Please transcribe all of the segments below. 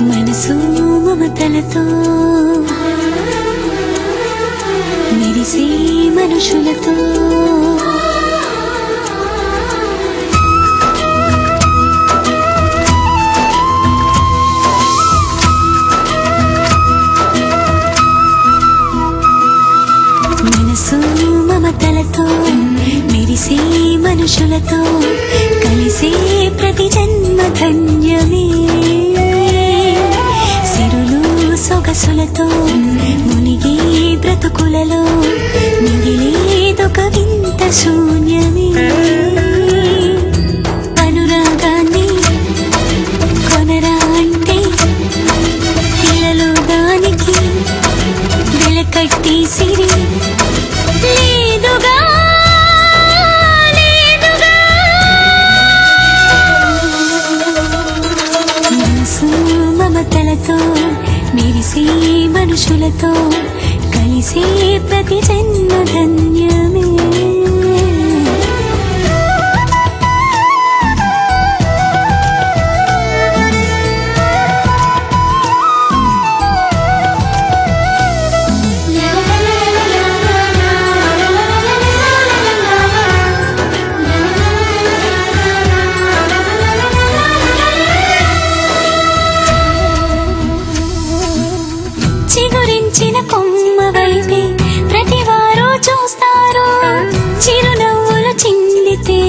మనసు మమతలతో మెరిసే మనుషులతో. మనసు మమతలతో మెరిసే మనుషులతో మునిగి బ్రతుకులలో మిగిలేదొక వింత శూన్యమే. అనురాగాన్ని కొనరా అంటే ఇలలో దానికి వెలకట్టి సిరి. లేదుగా లేదుగా. మనసు మమతలతో మెరిసే మనుషులతో కలిసే ప్రతి జన్మ ధన్యమే. పెంచిన కొమ్మ వైపే ప్రతి వారు చూస్తారు. చిరునవ్వులు చిందితే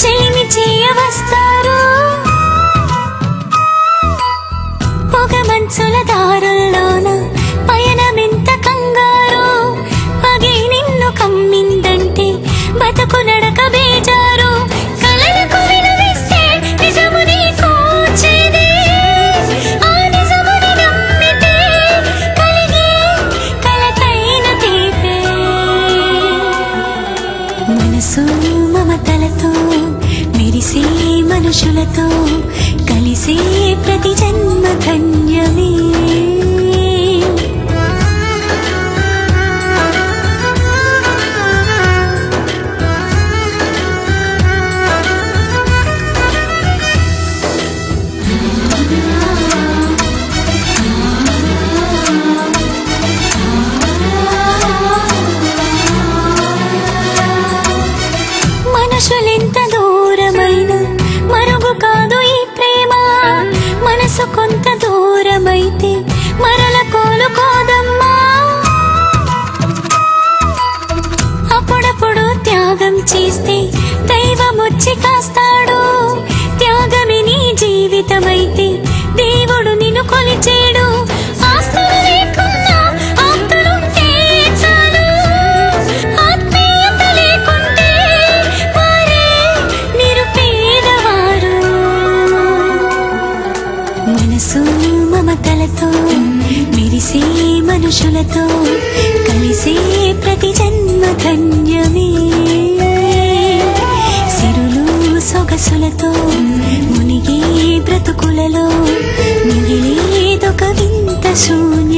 చెలిమి చేయవస్తారు. పొగ మంచుల దారుల్లో మనుషులతో కలిసే ప్రతి జన్మ ధన్యమే. జీవితమైతే దేవుడు నిన్ను కొలిచేడు ఆస్తులు లేకున్నా ఆప్తులుంటే చాలు. ఆత్మీయత లేకుంటే వారే నిరుపేదవారు మనసు మమతలతో మెరిసే మనుషులతో కలిసే ప్రతి జన్మ ధన్యమే. సిరులు సొగసులతో బ్రతుకులలో మిగిలేదొక వింత శూన్య.